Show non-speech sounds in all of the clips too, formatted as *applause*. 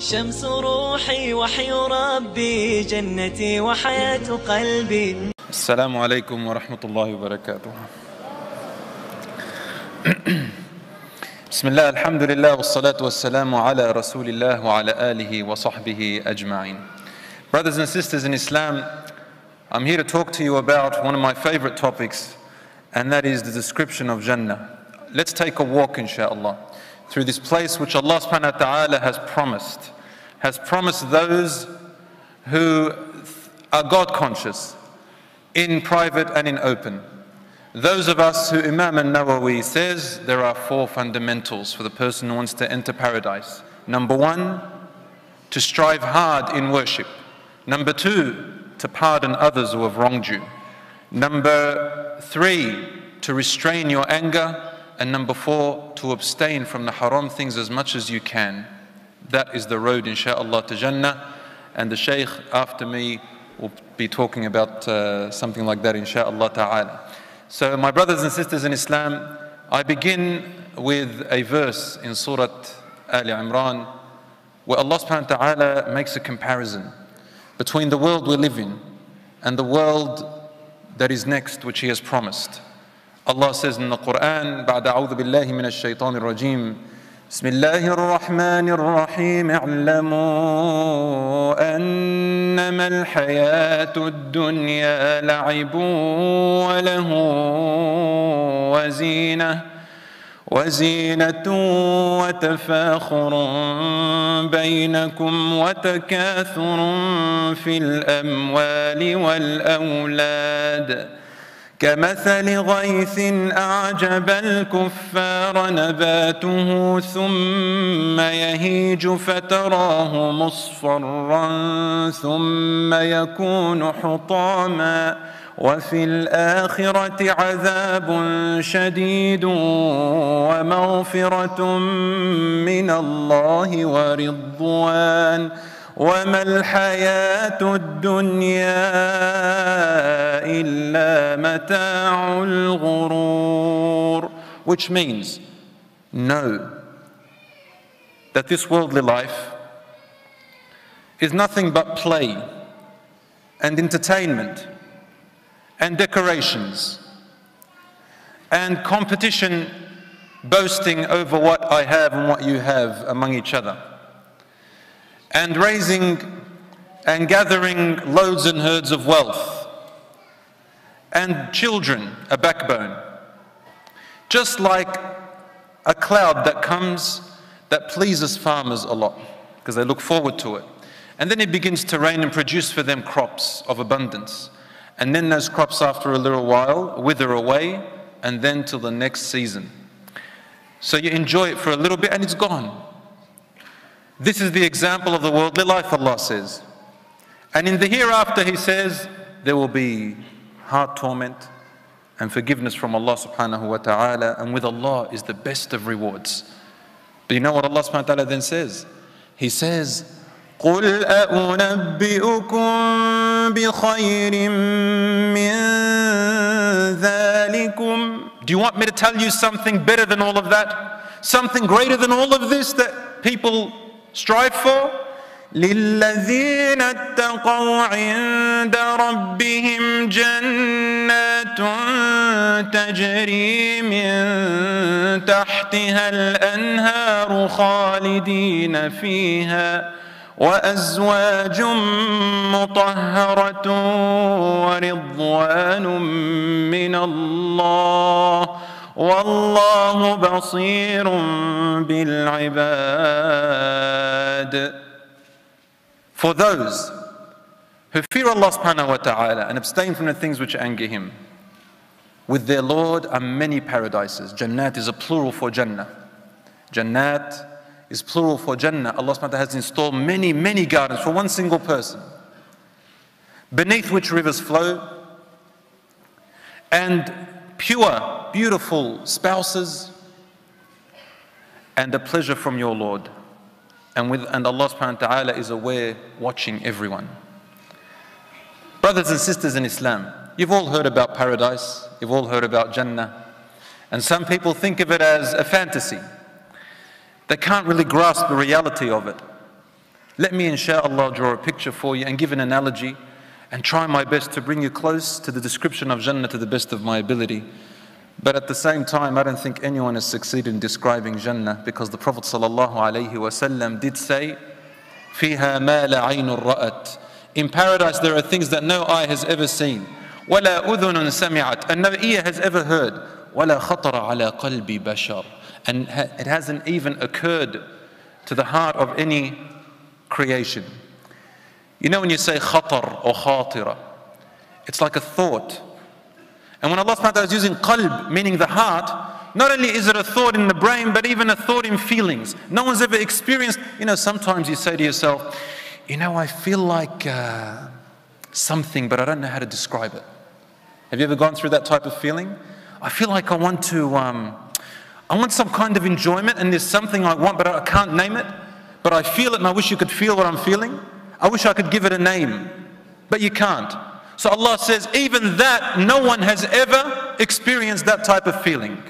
شمس روحي وحي ربي جنتي وحياة قلبي السلام عليكم ورحمة الله وبركاته بسم الله الحمد لله والصلاة والسلام على رسول الله وعلى آله وصحبه أجمعين Brothers and sisters in Islam, I'm here to talk to you about one of my favorite topics and that is the description of Jannah. Let's take a walk inshallah through this place which Allah subhanahu wa ta'ala has promised. Has promised those who are God conscious in private and in open. Those of us who Imam al-Nawawi says there are four fundamentals for the person who wants to enter paradise. Number one, to strive hard in worship. Number two, to pardon others who have wronged you. Number three, to restrain your anger. And number four, to abstain from the haram things as much as you can. That is the road, insha'Allah, to Jannah. And the Shaykh after me will be talking about uh, something like that, insha'Allah ta'ala. So, my brothers and sisters in Islam, I begin with a verse in Surah Ali Imran where Allah subhanahu wa ta'ala makes a comparison between the world we live in and the world that is next, which He has promised. Allah says in the Quran, بعد أعوذ بالله من الشيطان الرجيم. بسم الله الرحمن الرحيم. اعلموا أنما الحياة الدنيا لعب وله وزينة وزينة وتفاخر بينكم وتكاثر في الأموال والأولاد. كمثل غيث أعجب الكفار نباته ثم يهيج فتراه مصفرا ثم يكون حطاما وفي الآخرة عذاب شديد ومغفرة من الله ورضوان وما الحياة الدنيا إلا متاع الغرور which means know that this worldly life is nothing but play and entertainment and decorations and competition boasting over what I have and what you have among each other and raising and gathering loads and herds of wealth, and children a backbone. Just like a cloud that comes that pleases farmers a lot because they look forward to it. And then it begins to rain and produce for them crops of abundance. And then those crops, after a little while, wither away, and then till the next season. So you enjoy it for a little bit and it's gone. This is the example of the worldly life, Allah says. And in the hereafter, He says, there will be heart torment and forgiveness from Allah subhanahu wa ta'ala. And with Allah is the best of rewards. But you know what Allah subhanahu wa ta'ala then says? He says, قل أنبئكم بخير من ذلكم Do you want me to tell you something better than all of that? Something greater than all of this that people strive for? للذين اتقوا عند ربهم جنات تجري من تحتها الأنهار خالدين فيها وأزواج مطهرة ورضوان من الله والله بصير بالعباد For those who fear Allah subhanahu wa ta'ala and abstain from the things which anger Him, with their Lord are many paradises. Jannat is a plural for Jannah. Jannat is plural for Jannah. Allah subhanahu wa ta'ala has installed many, many gardens for one single person, beneath which rivers flow, and pure, beautiful spouses, and a pleasure from your Lord. And, with, and Allah subhanahu wa ta'ala is aware, watching everyone. Brothers and sisters in Islam, you've all heard about paradise, you've all heard about Jannah, and some people think of it as a fantasy. They can't really grasp the reality of it. Let me, inshallah, draw a picture for you and give an analogy and try my best to bring you close to the description of Jannah to the best of my ability. But at the same time, I don't think anyone has succeeded in describing Jannah because the Prophet ﷺ did say, فِيهَا مَا لَعَيْنٌ رَأَتْ In paradise there are things that no eye has ever seen. وَلَا أُذُنٌ سَمِعَتْ And no ear has ever heard. وَلَا خَطَرَ عَلَى قَلْبِ بَشَرٍ And it hasn't even occurred to the heart of any creation. You know when you say khatar or khatira, it's like a thought. and when Allah subhanahu wa ta'ala is using qalb, meaning the heart, not only is it a thought in the brain, but even a thought in feelings. No one's ever experienced, you know, sometimes you say to yourself, you know, I feel like uh, something, but I don't know how to describe it. Have you ever gone through that type of feeling? I feel like I want to, um, I want some kind of enjoyment, and there's something I want, but I can't name it. But I feel it, and I wish you could feel what I'm feeling. I wish I could give it a name, but you can't. So Allah says, even that, no one has ever experienced that type of feeling.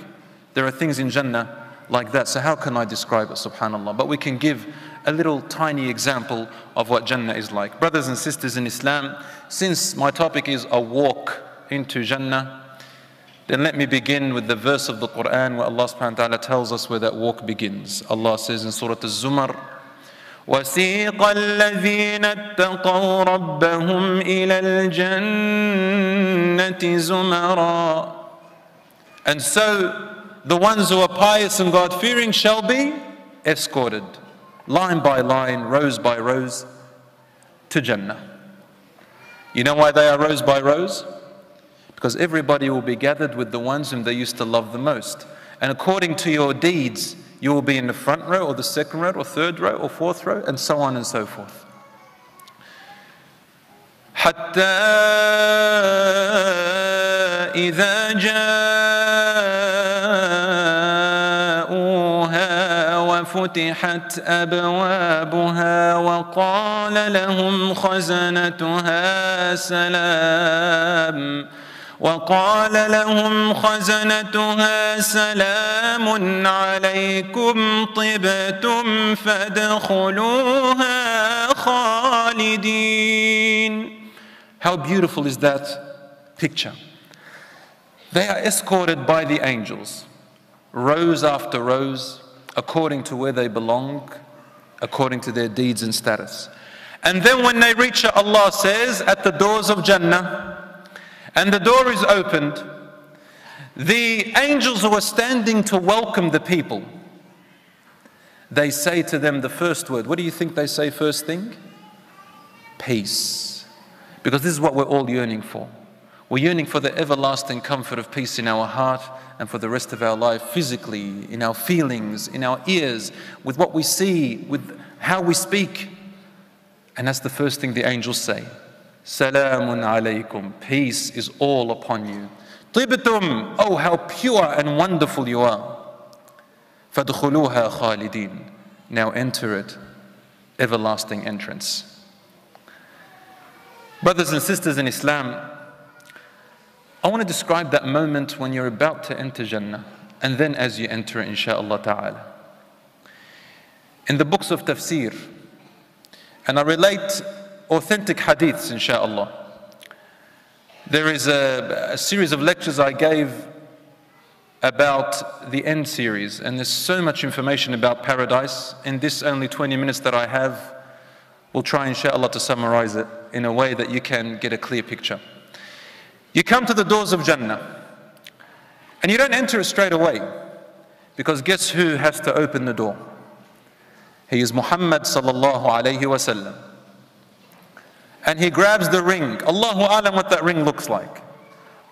There are things in Jannah like that. So how can I describe it, subhanAllah? But we can give a little tiny example of what Jannah is like. Brothers and sisters in Islam, since my topic is a walk into Jannah, then let me begin with the verse of the Quran where Allah subhanahu wa ta'ala tells us where that walk begins. Allah says in Surah Al-Zumar, وسيق الذين اتقوا ربهم إلى الجنة زمرا And so the ones who are pious and God-fearing shall be escorted line by line, rows by rows to Jannah. You know why they are rows by rows? Because everybody will be gathered with the ones whom they used to love the most. And according to your deeds, you will be in the front row or the second row or third row or fourth row and so on and so forth. حتى إذا جاءوها وفتحت أبوابها وقال لهم خزنتها سلام وقال لهم خزنتها سلام عليكم طبتم فادخلوها خالدين How beautiful is that picture? They are escorted by the angels, rows after rows, according to where they belong, according to their deeds and status. And then when they reach it, Allah says, at the doors of Jannah, and the door is opened, the angels who are standing to welcome the people, they say to them the first word. What do you think they say first thing? Peace. Because this is what we're all yearning for. We're yearning for the everlasting comfort of peace in our heart and for the rest of our life, physically, in our feelings, in our ears, with what we see, with how we speak. And that's the first thing the angels say. Salamun alaykum. Peace is all upon you. Tibtum. Oh, how pure and wonderful you are. Fadkhuluha khalidin. Now enter it. Everlasting entrance. Brothers and sisters in Islam, I want to describe that moment when you're about to enter Jannah and then as you enter, insha'Allah ta'ala. In the books of tafsir, and I relate authentic hadiths, insha'Allah. There is a, a, series of lectures I gave about the end series, and there's so much information about paradise. In this only 20 minutes that I have, we'll try, insha'Allah, to summarize it in a way that you can get a clear picture. You come to the doors of Jannah, and you don't enter it straight away, because guess who has to open the door? He is Muhammad sallallahu alayhi wa sallam and he grabs the ring. Allahu alam what that ring looks like.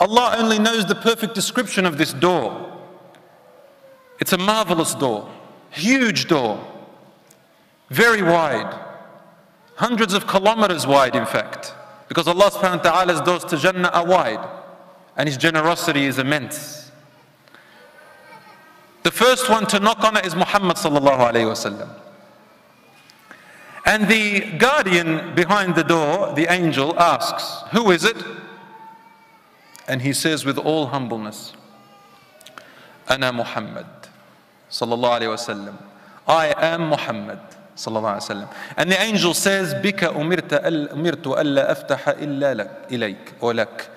Allah only knows the perfect description of this door. It's a marvelous door, huge door, very wide, hundreds of kilometers wide, in fact, because Allah subhanahu wa ta'ala's doors to Jannah are wide and His generosity is immense. The first one to knock on it is Muhammad sallallahu alayhi wasallam. And the guardian behind the door, the angel, asks, Who is it? And he says with all humbleness, Ana Muhammad. Sallallahu alayhi wasallam. I am Muhammad. Sallallahu Wasallam. And the angel says, Bika umirta al- umirtu alla aftaha illa ilayk.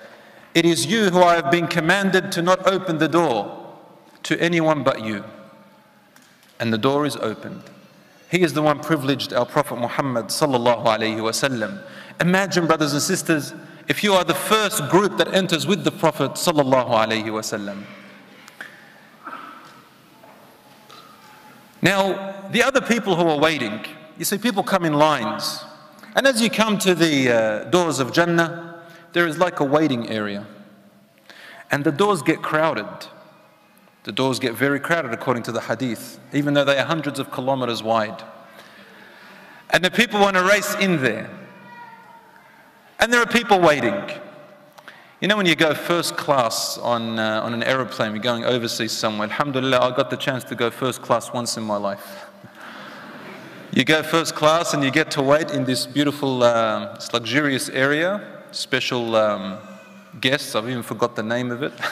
It is you who I have been commanded to not open the door to anyone but you. And the door is opened. He is the one privileged, our Prophet Muhammad sallallahu alayhi wasallam. Imagine, brothers and sisters, if you are the first group that enters with the Prophet sallallahu alayhi wasallam. Now, the other people who are waiting, you see, people come in lines. And as you come to the uh, doors of Jannah, there is like a waiting area. And the doors get crowded. The doors get very crowded according to the hadith, even though they are hundreds of kilometers wide. And the people want to race in there. And there are people waiting. You know, when you go first class on, uh, on an aeroplane, you're going overseas somewhere. Alhamdulillah, I got the chance to go first class once in my life. You go first class and you get to wait in this beautiful, uh, luxurious area, special um, guests, I've even forgot the name of it. *laughs*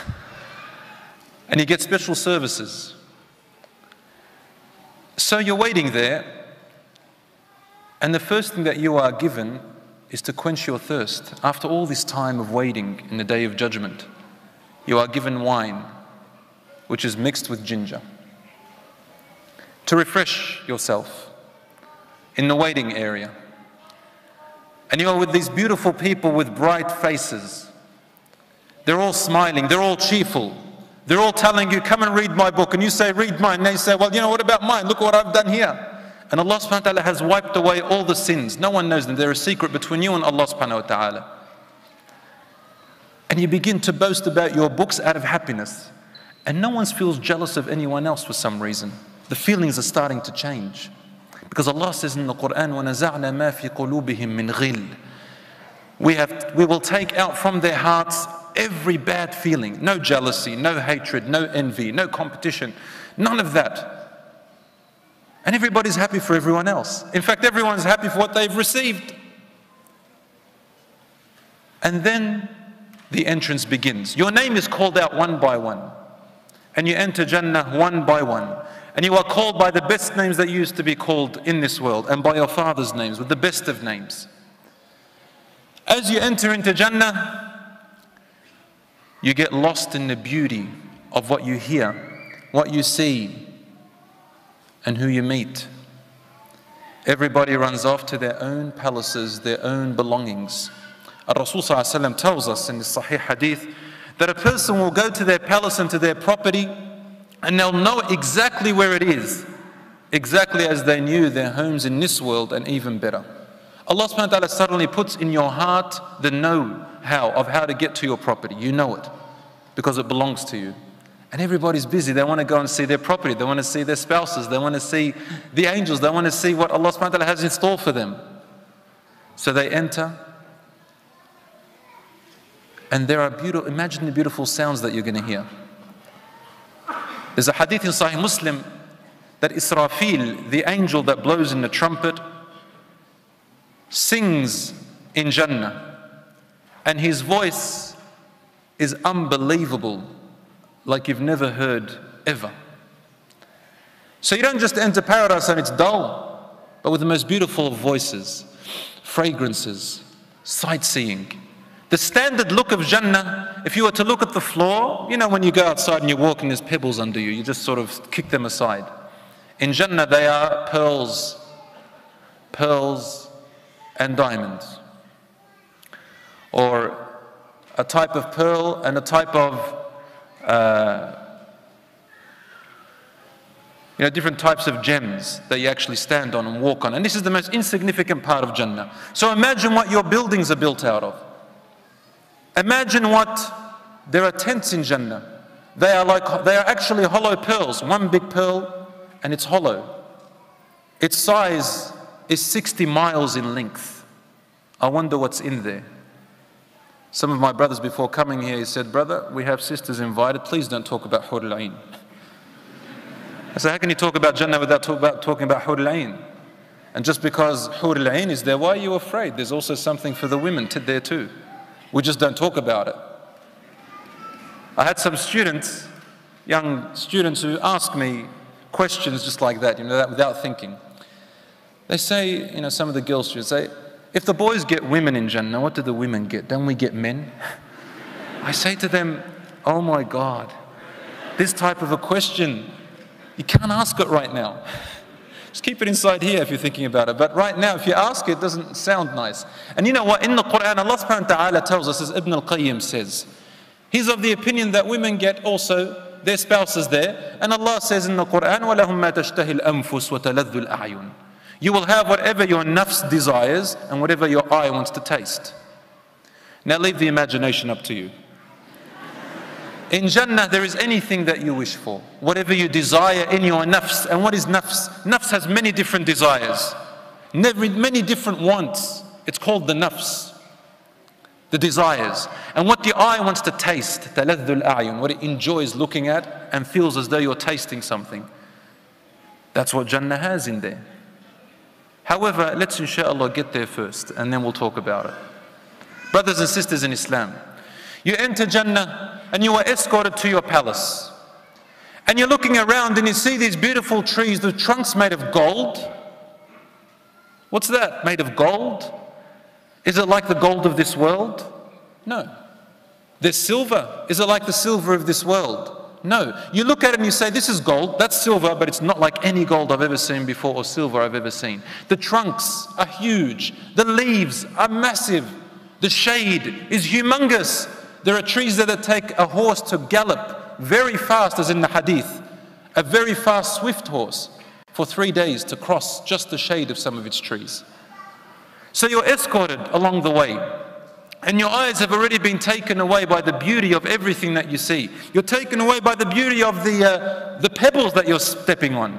and you get special services. So you're waiting there, and the first thing that you are given is to quench your thirst. After all this time of waiting in the day of judgment, you are given wine, which is mixed with ginger, to refresh yourself in the waiting area. And you are with these beautiful people with bright faces. They're all smiling, they're all cheerful. They're all telling you, Come and read my book. And you say, Read mine. And they say, Well, you know, what about mine? Look what I've done here. And Allah subhanahu wa ta'ala has wiped away all the sins. No one knows them. They're a secret between you and Allah subhanahu wa ta'ala. And you begin to boast about your books out of happiness. And no one feels jealous of anyone else for some reason. The feelings are starting to change. Because Allah says in the Quran, وَنَزَعْنَا مَا فِي قُلُوبِهِم مِّن غِلٍّ we, have, we will take out from their hearts every bad feeling. No jealousy, no hatred, no envy, no competition. None of that. And everybody's happy for everyone else. In fact, everyone's happy for what they've received. And then the entrance begins. Your name is called out one by one. And you enter Jannah one by one. And you are called by the best names that used to be called in this world and by your father's names with the best of names. As you enter into Jannah, you get lost in the beauty of what you hear, what you see, and who you meet. Everybody runs off to their own palaces, their own belongings. Rasul tells us in the Sahih Hadith that a person will go to their palace and to their property and they'll know exactly where it is, exactly as they knew their homes in this world and even better. Allah subhanahu wa ta'ala suddenly puts in your heart the know how of how to get to your property. You know it because it belongs to you. And everybody's busy. They want to go and see their property. They want to see their spouses. They want to see the angels. They want to see what Allah subhanahu wa ta'ala has in store for them. So they enter. And there are beautiful, imagine the beautiful sounds that you're going to hear. There's a hadith in Sahih Muslim that Israfil, the angel that blows in the trumpet, sings in Jannah. And his voice is unbelievable, like you've never heard ever. So you don't just enter paradise and it's dull, but with the most beautiful of voices, fragrances, sightseeing. The standard look of Jannah, if you were to look at the floor, you know, when you go outside and you're walking, there's pebbles under you, you just sort of kick them aside. In Jannah, they are pearls, pearls and diamonds. Or a type of pearl and a type of, uh, you know, different types of gems that you actually stand on and walk on. And this is the most insignificant part of Jannah. So imagine what your buildings are built out of. Imagine what there are tents in Jannah. They are like they are actually hollow pearls. One big pearl, and it's hollow. Its size is 60 miles in length. I wonder what's in there. Some of my brothers before coming here, he said, Brother, we have sisters invited. Please don't talk about Hur al-Ain. I said, How can you talk about Jannah without talk about, talking about Hur al-Ain? And just because Hur al-Ain is there, why are you afraid? There's also something for the women there too. We just don't talk about it. I had some students, young students, who asked me questions just like that, you know, that without thinking. They say, you know, some of the girls should say, if the boys get women in Jannah, what do the women get? Don't we get men? *laughs* I say to them, oh my God, this type of a question, you can't ask it right now. *laughs* Just keep it inside here if you're thinking about it. But right now, if you ask it, it doesn't sound nice. And you know what? In the Quran, Allah subhanahu wa ta'ala tells us, as Ibn al Qayyim says, He's of the opinion that women get also their spouses there. And Allah says in the Quran, وَلَهُمْ مَا تَشْتَهِ الْأَنفُسُ وَتَلَذُّ الْأَعْيُنُ you will have whatever your nafs desires and whatever your eye wants to taste. Now leave the imagination up to you. In Jannah, there is anything that you wish for, whatever you desire in your nafs. And what is nafs? Nafs has many different desires, many different wants. It's called the nafs, the desires. And what the eye wants to taste, what it enjoys looking at and feels as though you're tasting something. That's what Jannah has in there. However, let's inshallah get there first and then we'll talk about it. Brothers and sisters in Islam, you enter Jannah and you are escorted to your palace. And you're looking around and you see these beautiful trees, the trunks made of gold. What's that? Made of gold? Is it like the gold of this world? No. There's silver. Is it like the silver of this world? No. You look at it and you say, This is gold, that's silver, but it's not like any gold I've ever seen before or silver I've ever seen. The trunks are huge, the leaves are massive, the shade is humongous. There are trees that take a horse to gallop very fast, as in the hadith, a very fast, swift horse for three days to cross just the shade of some of its trees. So you're escorted along the way. And your eyes have already been taken away by the beauty of everything that you see. You're taken away by the beauty of the, uh, the pebbles that you're stepping on,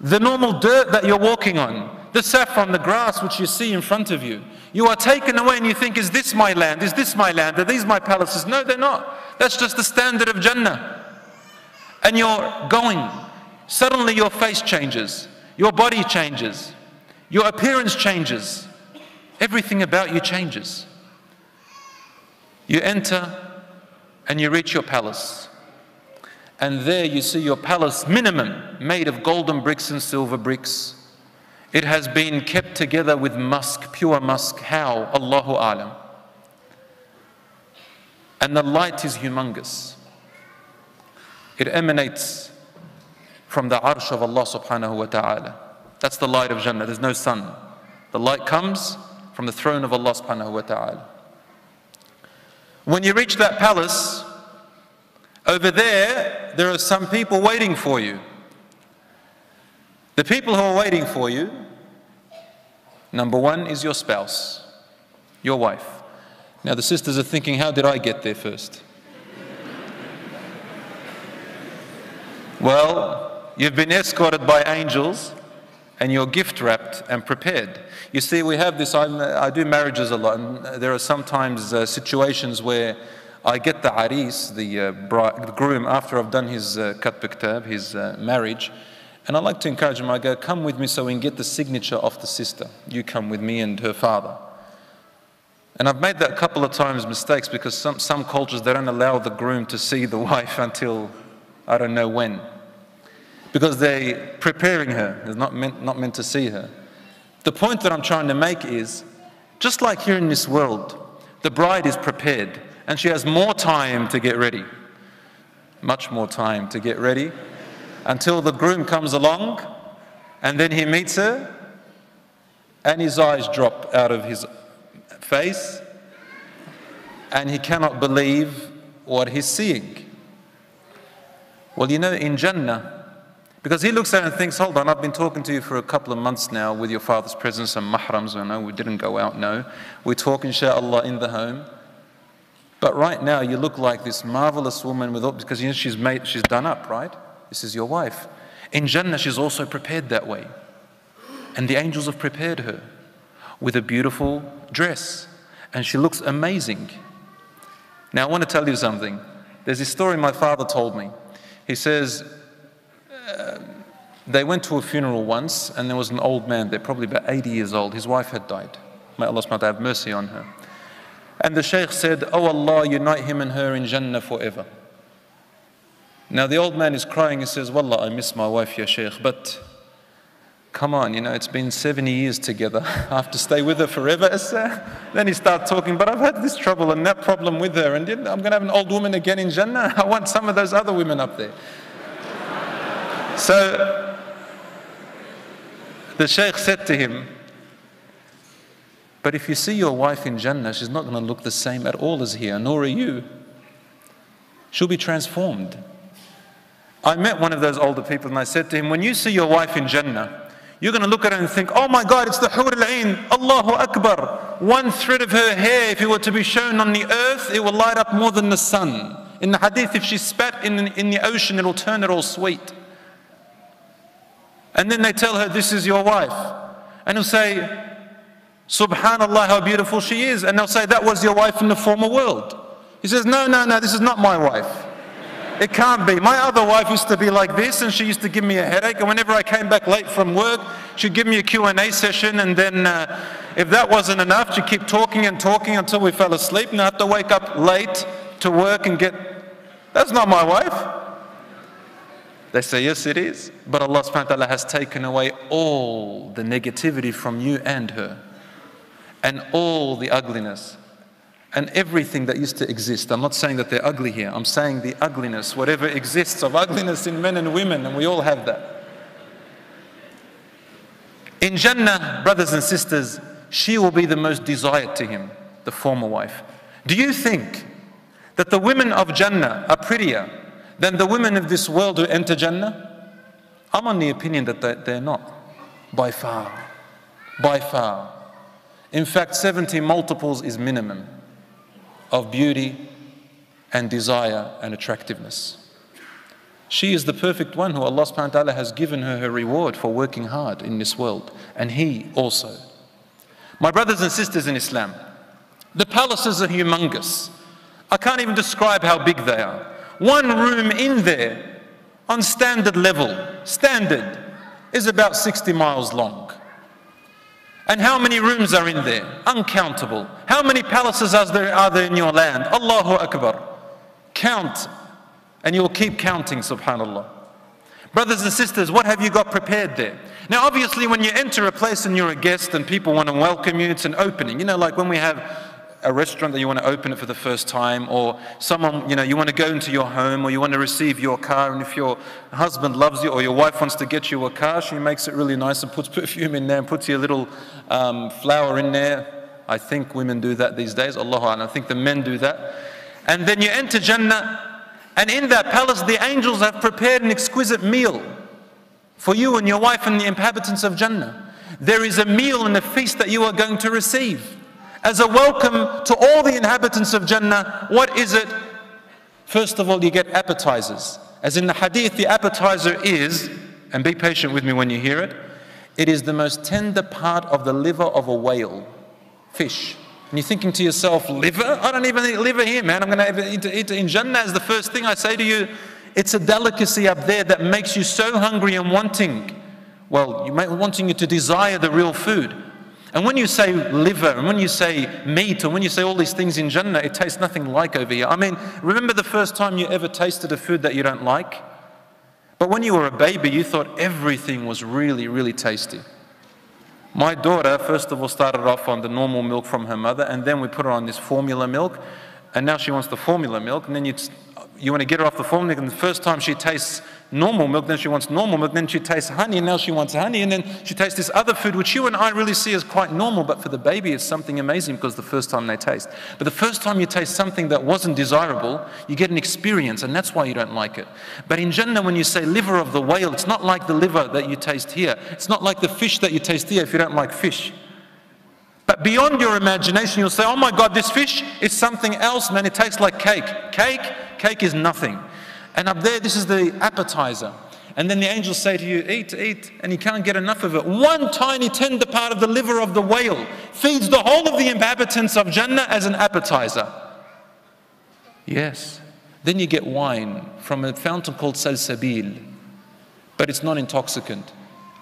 the normal dirt that you're walking on, the saffron, the grass which you see in front of you. You are taken away and you think, is this my land? Is this my land? Are these my palaces? No, they're not. That's just the standard of Jannah. And you're going. Suddenly your face changes, your body changes, your appearance changes, everything about you changes. You enter and you reach your palace. And there you see your palace minimum made of golden bricks and silver bricks it has been kept together with musk, pure musk. How? Allahu Alam. And the light is humongous. It emanates from the arsh of Allah subhanahu wa ta'ala. That's the light of Jannah. There's no sun. The light comes from the throne of Allah subhanahu wa ta'ala. When you reach that palace, over there, there are some people waiting for you. The people who are waiting for you Number one is your spouse, your wife. Now, the sisters are thinking, how did I get there first? *laughs* well, you've been escorted by angels and you're gift wrapped and prepared. You see, we have this, I'm, i do marriages a lot, and there are sometimes uh, situations where I get the aris, the, uh, bride, the groom, after I've done his uh, kat his uh, marriage, and I like to encourage him, I go, come with me so we can get the signature off the sister. You come with me and her father. And I've made that a couple of times mistakes because some, some cultures, they don't allow the groom to see the *laughs* wife until I don't know when. Because they're preparing her, they're not meant, not meant to see her. The point that I'm trying to make is, just like here in this world, the bride is prepared and she has more time to get ready. Much more time to get ready until the groom comes along and then he meets her and his eyes drop out of his face and he cannot believe what he's seeing. Well, you know, in Jannah, because he looks at it and thinks, hold on, I've been talking to you for a couple of months now with your father's presence and mahrams. I know we didn't go out, no. We talk, inshallah, in the home. But right now, you look like this marvelous woman with all, because you know, she's, made, she's done up, right? This is your wife. In Jannah, she's also prepared that way. And the angels have prepared her with a beautiful dress. And she looks amazing. Now, I want to tell you something. There's this story my father told me. He says, they went to a funeral once, and there was an old man there, probably about 80 years old. His wife had died. May Allah subhanahu have mercy on her. And the Shaykh said, Oh Allah, unite him and her in Jannah forever. Now the old man is crying and says, Wallah, I miss my wife, Ya Shaykh, but come on, you know, it's been 70 years together. *laughs* I have to stay with her forever. *laughs* Then he starts talking, but I've had this trouble and that problem with her, and I'm going to have an old woman again in Jannah. *laughs* I want some of those other women up there. So the Shaykh said to him, But if you see your wife in Jannah, she's not going to look the same at all as here, nor are you. She'll be transformed. I met one of those older people and I said to him, When you see your wife in Jannah, you're going to look at her and think, oh my God, it's the Hur al-Ain, Allahu Akbar. One thread of her hair, if it were to be shown on the earth, it will light up more than the sun. In the hadith, if she spat in, in the ocean, it'll turn it all sweet. And then they tell her, this is your wife. And he'll say, Subhanallah, how beautiful she is. And they'll say, that was your wife in the former world. He says, no, no, no, this is not my wife. It can't be. My other wife used to be like this and she used to give me a headache and whenever I came back late from work, she'd give me a Q&A session and then uh, if that wasn't enough, she'd keep talking and talking until we fell asleep and I had to wake up late to work and get... That's not my wife. They say, yes, it is. But Allah subhanahu wa ta'ala has taken away all the negativity from you and her and all the ugliness and everything that used to exist. I'm not saying that they're ugly here. I'm saying the ugliness, whatever exists of ugliness in men and women, and we all have that. In Jannah, brothers and sisters, she will be the most desired to him, the former wife. Do you think that the women of Jannah are prettier than the women of this world who enter Jannah? I'm on the opinion that they're not, by far. By far. In fact, 70 multiples is minimum of beauty and desire and attractiveness. She is the perfect one who Allah subhanahu wa ta'ala has given her her reward for working hard in this world, and he also. My brothers and sisters in Islam, the palaces are humongous. I can't even describe how big they are. One room in there, on standard level, standard, is about 60 miles long. And how many rooms are in there? Uncountable. How many palaces are there, are there in your land? Allahu Akbar. Count, and you'll keep counting, subhanAllah. Brothers and sisters, what have you got prepared there? Now, obviously, when you enter a place and you're a guest and people want to welcome you, it's an opening. You know, like when we have a restaurant that you want to open it for the first time, or someone, you know, you want to go into your home, or you want to receive your car, and if your husband loves you, or your wife wants to get you a car, she makes it really nice and puts *laughs* perfume in there and puts you a little um, flower in there. I think women do that these days, Allah, and I think the men do that. And then you enter Jannah, and in that palace, the angels have prepared an exquisite meal for you and your wife and the inhabitants of Jannah. There is a meal and a feast that you are going to receive as a welcome to all the inhabitants of Jannah. What is it? First of all, you get appetizers. As in the hadith, the appetizer is, and be patient with me when you hear it, it is the most tender part of the liver of a whale, fish. And you're thinking to yourself, liver? I don't even eat liver here, man. I'm going to eat, eat in Jannah as the first thing I say to you. It's a delicacy up there that makes you so hungry and wanting. Well, you may wanting you to desire the real food. And when you say liver, and when you say meat, and when you say all these things in Jannah, it tastes nothing like over here. I mean, remember the first time you ever tasted a food that you don't like? But when you were a baby, you thought everything was really, really tasty. My daughter, first of all, started off on the normal milk from her mother, and then we put her on this formula milk, and now she wants the formula milk, and then you you want to get her off the formula, and the first time she tastes normal milk, then she wants normal milk, then she tastes honey, and now she wants honey, and then she tastes this other food, which you and I really see as quite normal, but for the baby it's something amazing because the first time they taste. But the first time you taste something that wasn't desirable, you get an experience, and that's why you don't like it. But in Jannah, when you say liver of the whale, it's not like the liver that you taste here. It's not like the fish that you taste here if you don't like fish. But beyond your imagination, you'll say, oh my God, this fish is something else, man. It tastes like cake. Cake Cake is nothing. And up there, this is the appetizer. And then the angels say to you, eat, eat, and you can't get enough of it. One tiny tender part of the liver of the whale feeds the whole of the inhabitants of Jannah as an appetizer. Yes. Then you get wine from a fountain called Salsabil, but it's not intoxicant.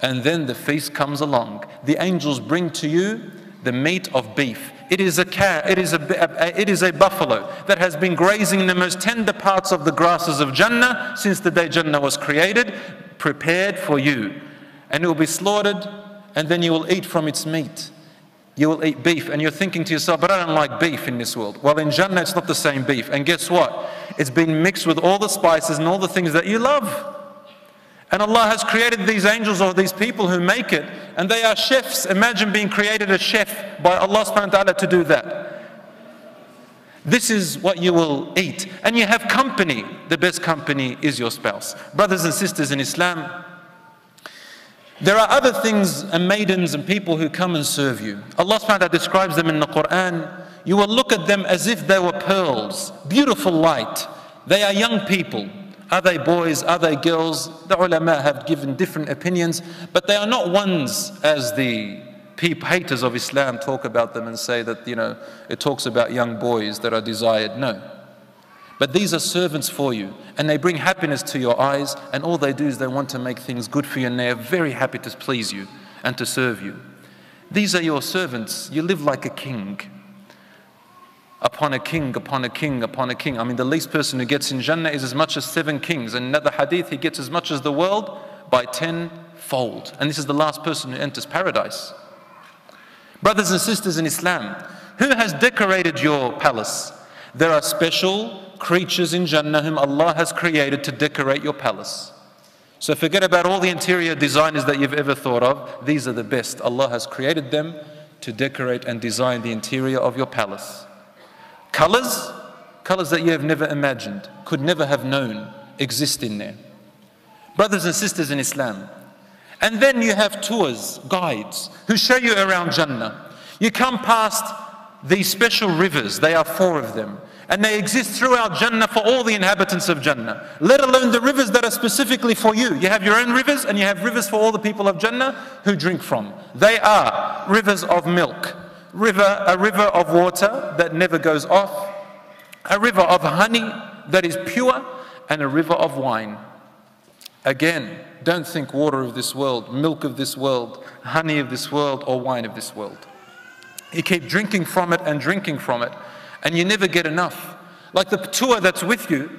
And then the feast comes along. The angels bring to you the meat of beef. It is a cat, it is a, it is a buffalo that has been grazing in the most tender parts of the grasses of Jannah since the day Jannah was created, prepared for you. and it will be slaughtered, and then you will eat from its meat. You will eat beef, and you're thinking to yourself, but I don't like beef in this world. Well, in Jannah, it's not the same beef. And guess what? It's been mixed with all the spices and all the things that you love. And Allah has created these angels or these people who make it, and they are chefs. Imagine being created a chef by Allah subhanahu wa ta'ala to do that. This is what you will eat. And you have company. The best company is your spouse. Brothers and sisters in Islam, there are other things and maidens and people who come and serve you. Allah subhanahu wa ta'ala describes them in the Quran. You will look at them as if they were pearls, beautiful light. They are young people. Are they boys? Are they girls? The ulama have given different opinions, but they are not ones as the haters of Islam talk about them and say that, you know, it talks about young boys that are desired. No. But these are servants for you, and they bring happiness to your eyes, and all they do is they want to make things good for you, and they are very happy to please you and to serve you. These are your servants. You live like a king. Upon a king, upon a king, upon a king. I mean, the least person who gets in Jannah is as much as seven kings. And in another hadith, he gets as much as the world by tenfold. And this is the last person who enters paradise. Brothers and sisters in Islam, who has decorated your palace? There are special creatures in Jannah whom Allah has created to decorate your palace. So forget about all the interior designers that you've ever thought of. These are the best. Allah has created them to decorate and design the interior of your palace. Colors, colors that you have never imagined, could never have known exist in there. Brothers and sisters in Islam, and then you have tours, guides, who show you around Jannah. You come past these special rivers, they are four of them, and they exist throughout Jannah for all the inhabitants of Jannah, let alone the rivers that are specifically for you. You have your own rivers, and you have rivers for all the people of Jannah who drink from. They are rivers of milk, river, a river of water that never goes off, a river of honey that is pure, and a river of wine. Again, don't think water of this world, milk of this world, honey of this world, or wine of this world. You keep drinking from it and drinking from it, and you never get enough. Like the tour that's with you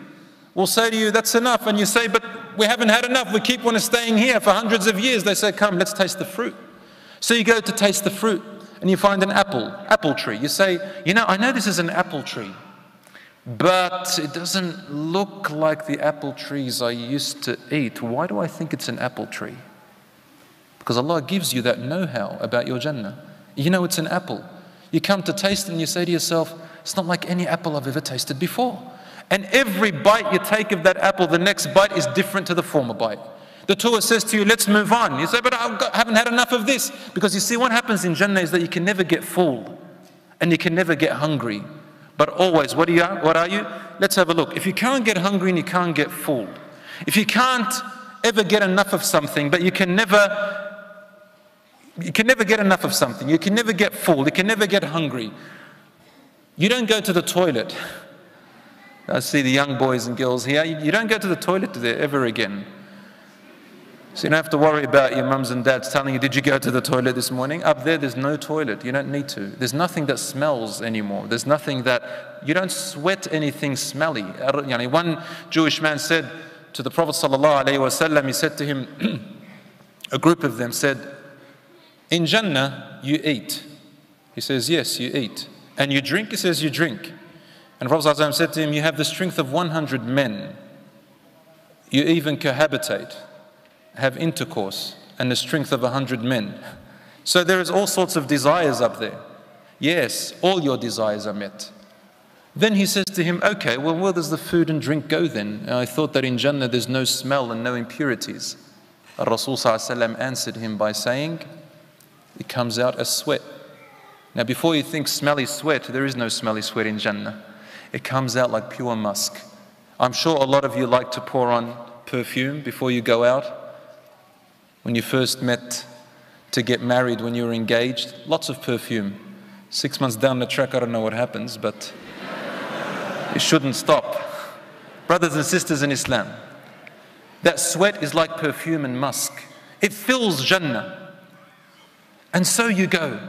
will say to you, That's enough. And you say, But we haven't had enough. We keep on staying here for hundreds of years. They say, Come, let's taste the fruit. So you go to taste the fruit, and you find an apple, apple tree. You say, You know, I know this is an apple tree. But it doesn't look like the apple trees I used to eat. Why do I think it's an apple tree? Because Allah gives you that know how about your Jannah. You know it's an apple. You come to taste and you say to yourself, it's not like any apple I've ever tasted before. And every bite you take of that apple, the next bite is different to the former bite. The tour says to you, let's move on. You say, but I haven't had enough of this. Because you see, what happens in Jannah is that you can never get full and you can never get hungry. But always, what are you? What are you? Let's have a look. If you can't get hungry and you can't get full, if you can't ever get enough of something, but you can never you can never get enough of something, you can never get full, you can never get hungry. You don't go to the toilet. I see the young boys and girls here. You don't go to the toilet there ever again. So you don't have to worry about your mums and dads telling you, Did you go to the toilet this morning? Up there, there's no toilet. You don't need to. There's nothing that smells anymore. There's nothing that, you don't sweat anything smelly. One Jewish man said to the Prophet, ﷺ, he said to him, *clears throat* a group of them said, In Jannah, you eat. He says, Yes, you eat. And you drink? He says, You drink. And Prophet ﷺ said to him, You have the strength of 100 men. You even cohabitate have intercourse and the strength of a hundred men. So there is all sorts of desires up there. Yes, all your desires are met. Then he says to him, Okay, well, where does the food and drink go then? I thought that in Jannah there's no smell and no impurities. Rasul answered him by saying, It comes out as sweat. Now, before you think smelly sweat, there is no smelly sweat in Jannah. It comes out like pure musk. I'm sure a lot of you like to pour on perfume before you go out when you first met to get married, when you were engaged, lots of perfume. Six months down the track, I don't know what happens, but it shouldn't stop. Brothers and sisters in Islam, that sweat is like perfume and musk. It fills Jannah. And so you go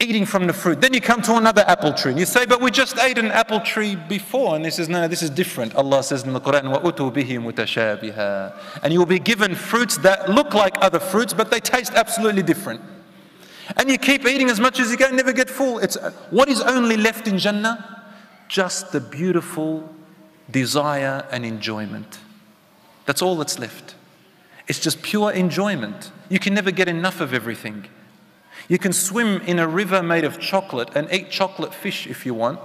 eating from the fruit. Then you come to another apple tree and you say, But we just ate an apple tree before. And he says, No, this is different. Allah says in the Quran, وَأُتُوا بِهِ مُتَشَابِهًا And you will be given fruits that look like other fruits, but they taste absolutely different. And you keep eating as much as you can, never get full. It's, what is only left in Jannah? Just the beautiful desire and enjoyment. That's all that's left. It's just pure enjoyment. You can never get enough of everything. You can swim in a river made of chocolate and eat chocolate fish if you want,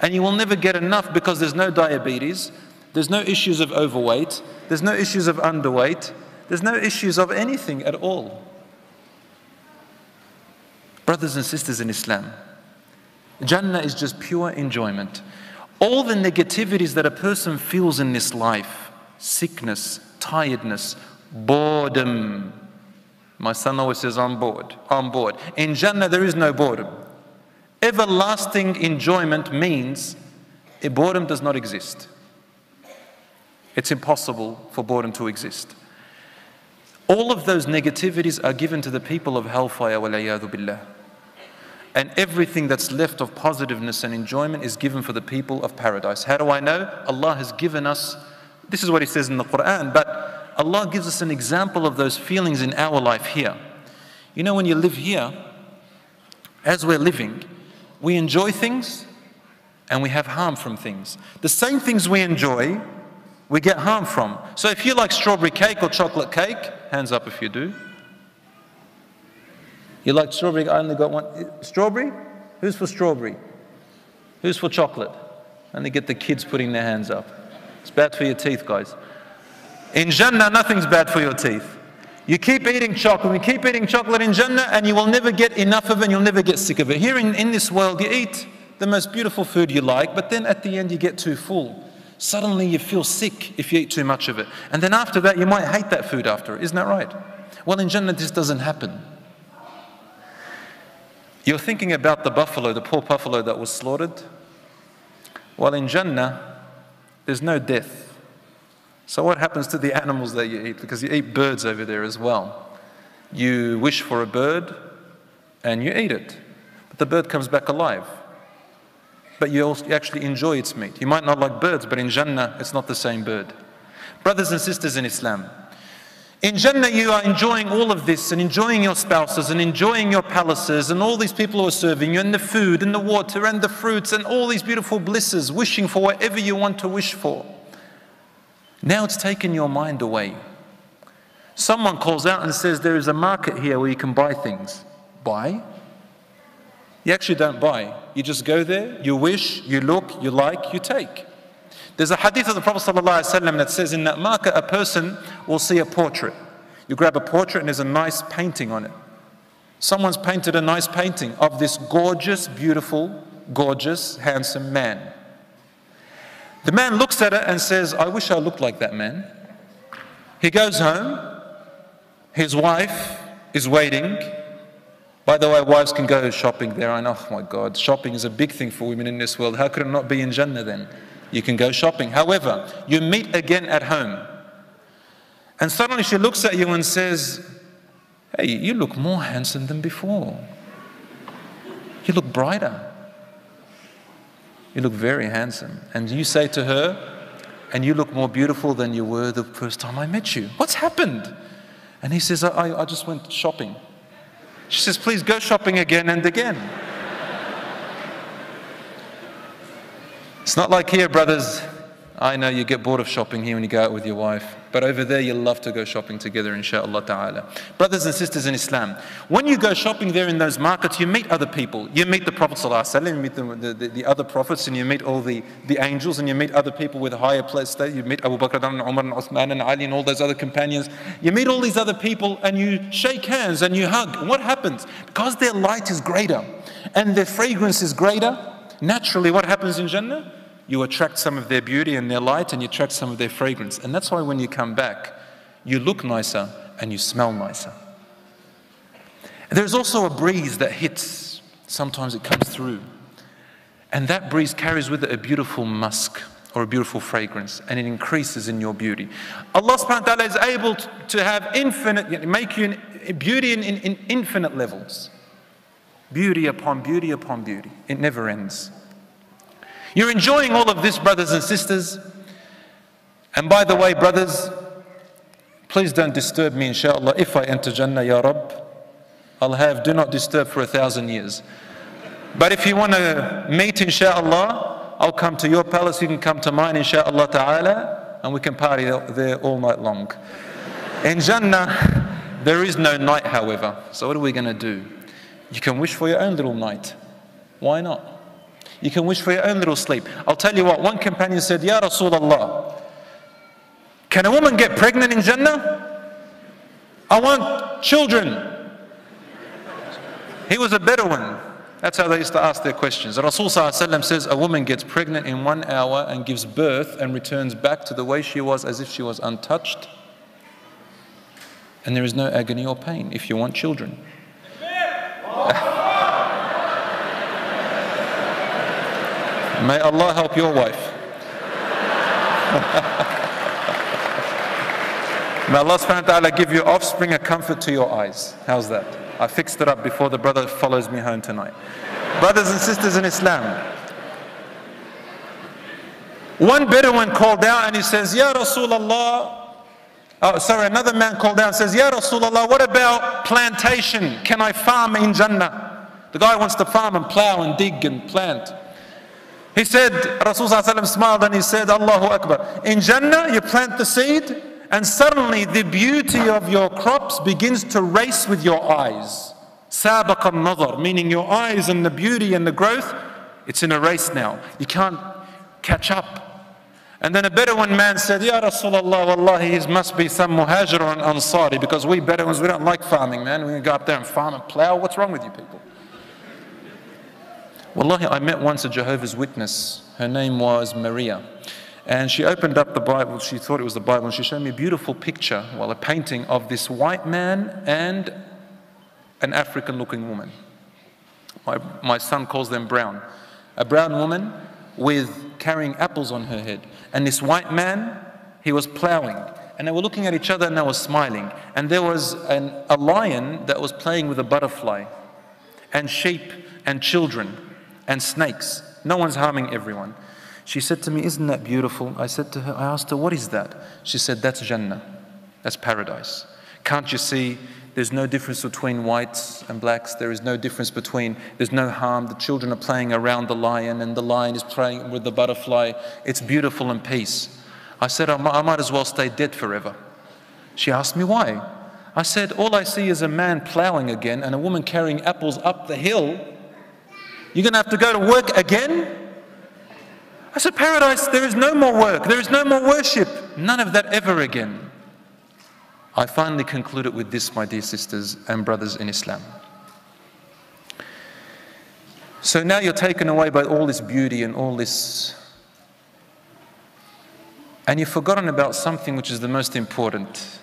and you will never get enough because there's no diabetes, there's no issues of overweight, there's no issues of underweight, there's no issues of anything at all. Brothers and sisters in Islam, Jannah is just pure enjoyment. All the negativities that a person feels in this life sickness, tiredness, boredom. My son always says, on board, on I'm. In Jannah, there is no boredom. Everlasting enjoyment means a boredom does not exist. It's impossible for boredom to exist. All of those negativities are given to the people of hellfire, billah. And everything that's left of positiveness and enjoyment is given for the people of paradise. How do I know? Allah has given us, this is what He says in the Quran, but Allah gives us an example of those feelings in our life here. You know, when you live here, as we're living, we enjoy things and we have harm from things. The same things we enjoy, we get harm from. So if you like strawberry cake or chocolate cake, hands up if you do. You like strawberry? I only got one. Strawberry? Who's for strawberry? Who's for chocolate? And they get the kids putting their hands up. It's bad for your teeth, guys. In Jannah, nothing's bad for your teeth. You keep eating chocolate, you keep eating chocolate in Jannah, and you will never get enough of it, and you'll never get sick of it. Here in, in this world, you eat the most beautiful food you like, but then at the end, you get too full. Suddenly, you feel sick if you eat too much of it. And then after that, you might hate that food after. Isn't that right? Well, in Jannah, this doesn't happen. You're thinking about the buffalo, the poor buffalo that was slaughtered. Well, in Jannah, there's no death. So, what happens to the animals that you eat? Because you eat birds over there as well. You wish for a bird and you eat it, but the bird comes back alive. But you, actually enjoy its meat. You might not like birds, but in Jannah, it's not the same bird. Brothers and sisters in Islam, in Jannah, you are enjoying all of this and enjoying your spouses and enjoying your palaces and all these people who are serving you and the food and the water and the fruits and all these beautiful blisses, wishing for whatever you want to wish for. Now it's taken your mind away. Someone calls out and says, There is a market here where you can buy things. Buy? You actually don't buy. You just go there, you wish, you look, you like, you take. There's a hadith of the Prophet ﷺ that says in that market a person will see a portrait. You grab a portrait and there's a nice painting on it. Someone's painted a nice painting of this gorgeous, beautiful, gorgeous, handsome man. The man looks at it and says, I wish I looked like that man. He goes home. His wife is waiting. By the way, wives can go shopping there. I know, oh my God, shopping is a big thing for women in this world. How could it not be in Jannah then? You can go shopping. However, you meet again at home. And suddenly she looks at you and says, Hey, you look more handsome than before. You look brighter. You look very handsome. And you say to her, and you look more beautiful than you were the first time I met you. What's happened? And he says, I, I just went shopping. She says, Please go shopping again and again. It's not like here, brothers. I know you get bored of shopping here when you go out with your wife, but over there you'll love to go shopping together, inshallah ta'ala. Brothers and sisters in Islam, when you go shopping there in those markets, you meet other people. You meet the Prophet, you meet the, the, the, other prophets, and you meet all the, the angels, and you meet other people with higher place. You meet Abu Bakr and Umar and Uthman and Ali and all those other companions. You meet all these other people and you shake hands and you hug. what happens? Because their light is greater and their fragrance is greater, naturally what happens in Jannah? You attract some of their beauty and their light and you attract some of their fragrance. And that's why when you come back, you look nicer and you smell nicer. There's also a breeze that hits, sometimes it comes through. And that breeze carries with it a beautiful musk or a beautiful fragrance, and it increases in your beauty. Allah subhanahu wa ta'ala is able to have infinite, make you beauty in, in, in infinite levels. Beauty upon beauty upon beauty. It never ends. You're enjoying all of this, brothers and sisters. And by the way, brothers, please don't disturb me, inshallah. If I enter Jannah, Ya Rab, I'll have do not disturb for a thousand years. But if you want to meet, inshallah, I'll come to your palace, you can come to mine, inshallah ta'ala, and we can party there all night long. In Jannah, there is no night, however. So what are we going to do? You can wish for your own little night. Why not? You can wish for your own little sleep. I'll tell you what, one companion said, Ya Rasulullah, can a woman get pregnant in Jannah? I want children. He was a Bedouin. That's how they used to ask their questions. Rasul says a woman gets pregnant in one hour and gives birth and returns back to the way she was as if she was untouched. And there is no agony or pain if you want children. May Allah help your wife. May Allah subhanahu wa ta'ala give your offspring a comfort to your eyes. How's that? I fixed it up before the brother follows me home tonight. Brothers and sisters in Islam, one Bedouin called out and he says, Ya Rasulullah, Oh, sorry, another man called out and says, Ya Rasulullah, what about plantation? Can I farm in Jannah? The guy wants to farm and plow and dig and plant. He said, Rasulullah smiled and he said, Allahu Akbar. In Jannah, you plant the seed and suddenly the beauty of your crops begins to race with your eyes. Sabaq al meaning your eyes and the beauty and the growth, it's in a race now. You can't catch up. And then a Bedouin man said, Ya Rasulullah, wallahi, he must be some muhajir or an ansari because we Bedouins, we don't like farming, man. We go up there and farm and plow. What's wrong with you people? Wallahi, I met once a Jehovah's Witness. Her name was Maria. And she opened up the Bible, she thought it was the Bible, and she showed me a beautiful picture, well, a painting of this white man and an African looking woman. My, my son calls them brown. A brown woman with carrying apples on her head. And this white man, he was plowing. And they were looking at each other and they were smiling. And there was an, a lion that was playing with a butterfly, and sheep, and children, and snakes. No one's harming everyone. She said to me, Isn't that beautiful? I said to her, I asked her, What is that? She said, That's Jannah. That's paradise. Can't you see there's no difference between whites and blacks. There is no difference between, there's no harm. The children are playing around the lion and the lion is playing with the butterfly. It's beautiful and peace. I said, I might as well stay dead forever. She asked me why. I said, All I see is a man plowing again and a woman carrying apples up the hill. You're going to have to go to work again? I said, Paradise, there is no more work, there is no more worship, none of that ever again. I finally concluded with this, my dear sisters and brothers in Islam. So now you're taken away by all this beauty and all this, and you've forgotten about something which is the most important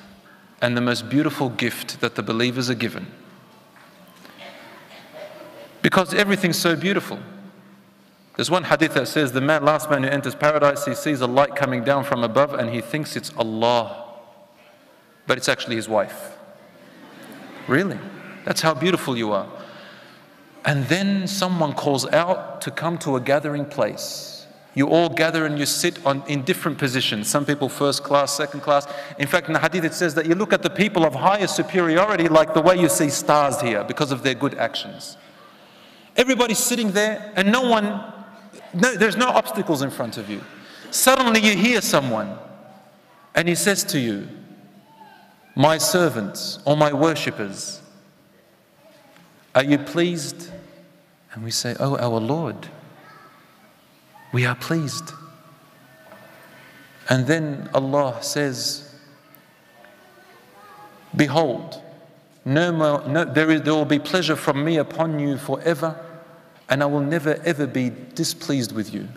and the most beautiful gift that the believers are given. Because everything's so beautiful. There's one hadith that says the man, last man who enters paradise, he sees a light coming down from above and he thinks it's Allah but it's actually his wife. Really? That's how beautiful you are. And then someone calls out to come to a gathering place. You all gather and you sit on, in different positions. Some people first class, second class. In fact, in the hadith it says that you look at the people of higher superiority like the way you see stars here because of their good actions. Everybody's sitting there and no one, no, there's no obstacles in front of you. Suddenly you hear someone and he says to you, my servants or my worshippers, are you pleased? And we say, Oh, our Lord, we are pleased. And then Allah says, Behold, no more, no, there, is, there will be pleasure from me upon you forever, and I will never ever be displeased with you.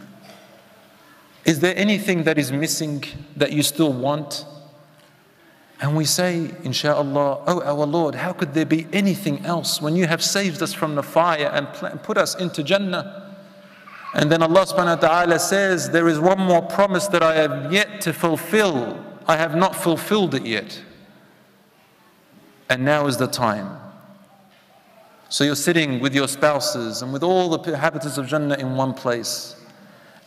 Is there anything that is missing that you still want? And we say, Insha'Allah, Oh our Lord, how could there be anything else when you have saved us from the fire and put us into Jannah? And then Allah subhanahu wa ta'ala says, There is one more promise that I have yet to fulfill. I have not fulfilled it yet. And now is the time. So you're sitting with your spouses and with all the inhabitants of Jannah in one place.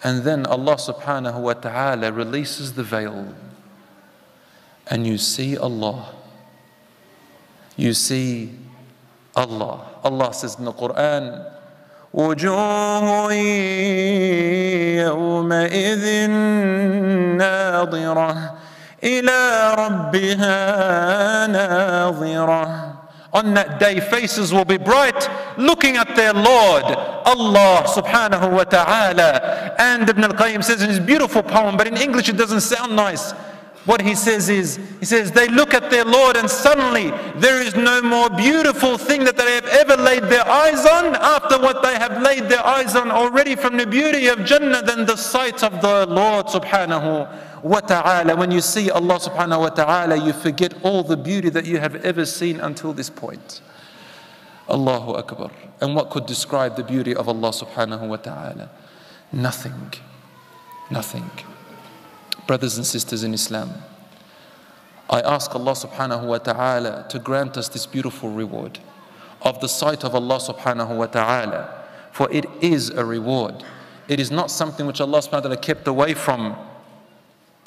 And then Allah subhanahu wa ta'ala releases the veil. And you see Allah. You see Allah. Allah says in the Quran, وجوه يومئذ ناظرة إلى ربها ناظرة on that day, faces will be bright, looking at their Lord, Allah subhanahu wa ta'ala. And Ibn al Qayyim says in his beautiful poem, but in English it doesn't sound nice. What he says is, he says, they look at their Lord and suddenly there is no more beautiful thing that they have ever laid their eyes on after what they have laid their eyes on already from the beauty of Jannah than the sight of the Lord subhanahu wa ta'ala. When you see Allah subhanahu wa ta'ala, you forget all the beauty that you have ever seen until this point. Allahu Akbar. And what could describe the beauty of Allah subhanahu wa ta'ala? Nothing. Nothing. Brothers and sisters in Islam, I ask Allah subhanahu wa ta'ala to grant us this beautiful reward of the sight of Allah subhanahu wa ta'ala. For it is a reward. It is not something which Allah subhanahu wa ta'ala kept away from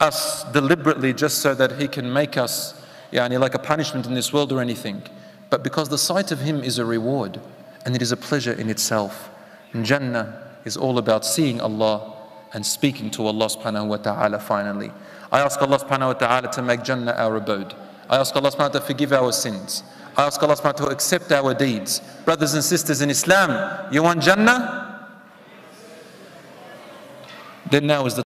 us deliberately just so that He can make us yani, like a punishment in this world or anything, but because the sight of Him is a reward and it is a pleasure in itself. And Jannah is all about seeing Allah and speaking to Allah subhanahu wa ta'ala finally. I ask Allah subhanahu wa ta'ala to make Jannah our abode. I ask Allah subhanahu wa ta'ala to forgive our sins. I ask Allah subhanahu wa ta'ala to accept our deeds. Brothers and sisters in Islam, you want Jannah? Then now is the